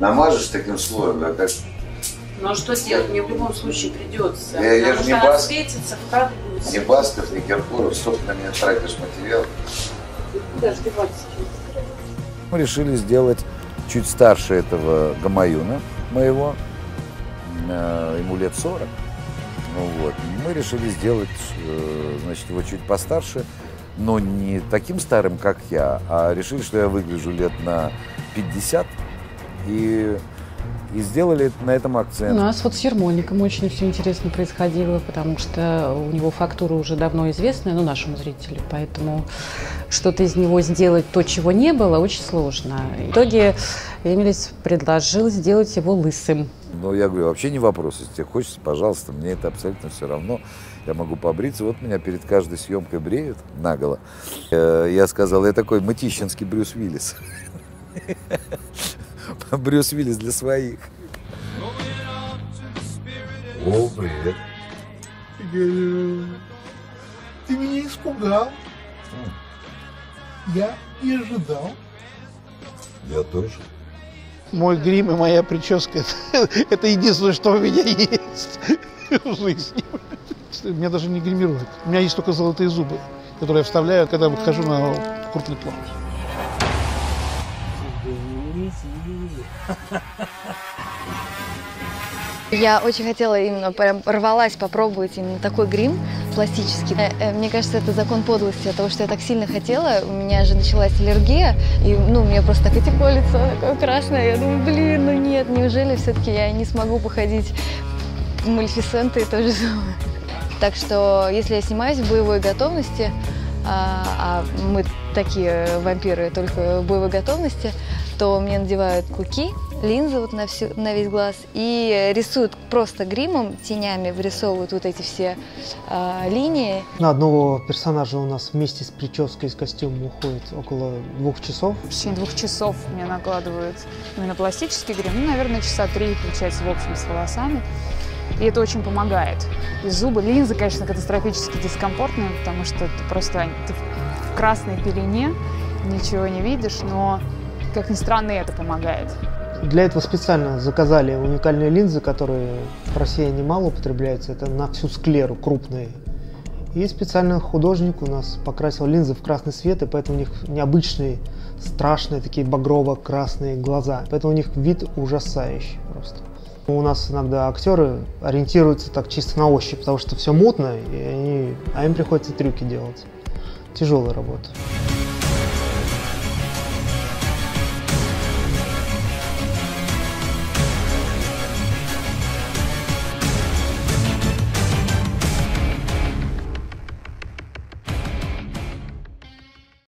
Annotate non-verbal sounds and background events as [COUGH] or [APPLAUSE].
намажешь таким слоем, да, как... Ну а что делать? Мне в любом случае придется. Я- я же не бас- светится, в кадре будет Ни Басков, ни Киркоров, на меня тратишь материал. Деваться. Мы решили сделать чуть старше этого Гамаюна моего, э, ему лет 40. Ну вот. Мы решили сделать, э, значит, его чуть постарше, но не таким старым, как я, а решили, что я выгляжу лет на 50, и, и сделали на этом У акцент. нас вот с Ермольником очень все интересно происходило, потому что у него фактура уже давно известная, ну, нашему зрителю, поэтому что-то из него сделать, то, чего не было, очень сложно. В итоге Эмилис предложил сделать его лысым. Но я говорю, вообще не вопрос, если тебе хочется, пожалуйста, мне это абсолютно все равно. Я могу побриться. Вот меня перед каждой съемкой бреют наголо. Э, Я сказал, я такой мытищинский Брюс Уиллис. [LAUGHS] [LAUGHS] Брюс Уиллис для своих. О, привет. Ты меня испугал. Я не ожидал. Я тоже. Мой грим и моя прическа – это единственное, что у меня есть в жизни. Меня даже не гримируют. У меня есть только золотые зубы, которые я вставляю, когда выхожу на крупный план. Я очень хотела именно, прям рвалась попробовать именно такой грим пластический. Э, э, Мне кажется, это закон подлости от того, что я так сильно хотела. У меня же началась аллергия, и ну, у меня просто так текло лицо, такое красное. Я думаю, блин, ну нет, неужели все-таки я не смогу походить в Малефисента и то же самое. Так что, если я снимаюсь в боевой готовности, а, а мы такие вампиры только в боевой готовности, то мне надевают клыки, линзы вот на, всю, на весь глаз и рисуют просто гримом, тенями вырисовывают вот эти все а, линии. На одного персонажа у нас вместе с прической и с костюмом уходит около двух часов. В течение двух часов мне накладывают именно пластический грим. Ну, наверное, часа три, получается, в общем, с волосами. И это очень помогает. И зубы, линзы, конечно, катастрофически дискомфортные, потому что ты просто ты в красной пелене, ничего не видишь, но, как ни странно, это помогает. Для этого специально заказали уникальные линзы, которые в России немало употребляются. Это на всю склеру крупные. И специально художник у нас покрасил линзы в красный цвет, и поэтому у них необычные, страшные, такие багрово-красные глаза. Поэтому у них вид ужасающий просто. У нас иногда актеры ориентируются так чисто на ощупь, потому что все мутно, и они, а им приходится трюки делать. Тяжелая работа.